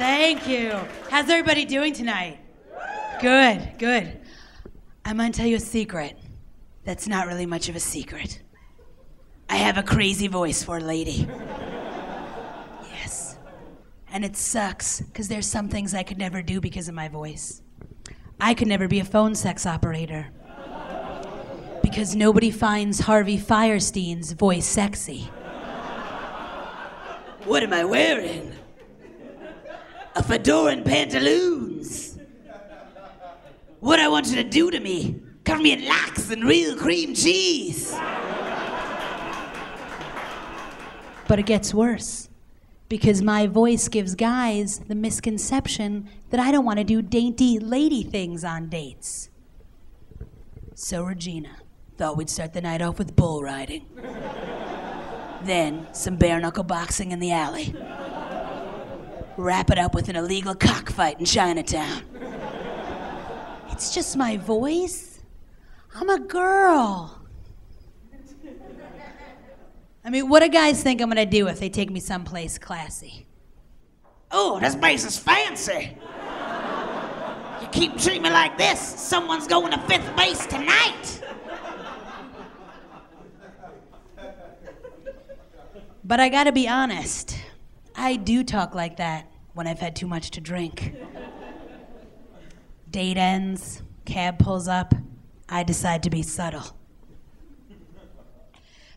Thank you. How's everybody doing tonight? Good, good. I'm gonna tell you a secret. That's not really much of a secret. I have a crazy voice for a lady. Yes. And it sucks, because there's some things I could never do because of my voice. I could never be a phone sex operator. Because nobody finds Harvey Fierstein's voice sexy. What am I wearing? A fedora and pantaloons. What I want you to do to me? Cover me in lax and real cream cheese. But it gets worse because my voice gives guys the misconception that I don't want to do dainty lady things on dates. So Regina thought we'd start the night off with bull riding. then some bare knuckle boxing in the alley. Wrap it up with an illegal cockfight in Chinatown. It's just my voice. I'm a girl. I mean, what do guys think I'm gonna do if they take me someplace classy? Oh, this place is fancy. You keep treating me like this, someone's going to fifth base tonight. But I gotta be honest, I do talk like that when I've had too much to drink. Date ends, cab pulls up, I decide to be subtle.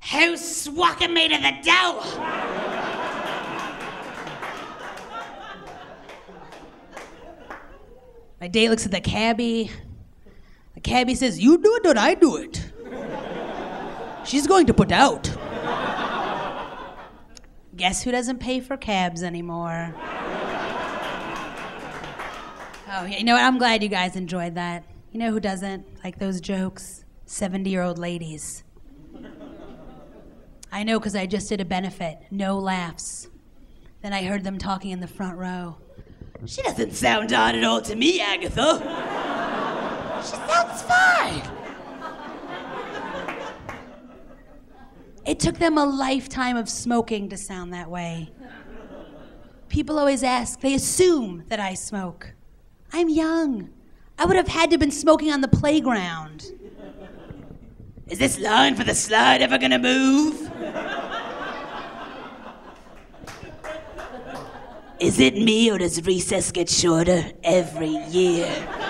Who's walking me to the door? My date looks at the cabbie. The cabbie says, You do it or I do it. She's going to put out. Guess who doesn't pay for cabs anymore? Oh, yeah, you know what? I'm glad you guys enjoyed that. You know who doesn't? Like those jokes? 70 year old ladies. I know because I just did a benefit. No laughs. Then I heard them talking in the front row. She doesn't sound odd at all to me, Agatha. She sounds fine. It took them a lifetime of smoking to sound that way. People always ask, they assume that I smoke. I'm young. I would have had to have been smoking on the playground. Is this line for the slide ever gonna move? Is it me or does recess get shorter every year?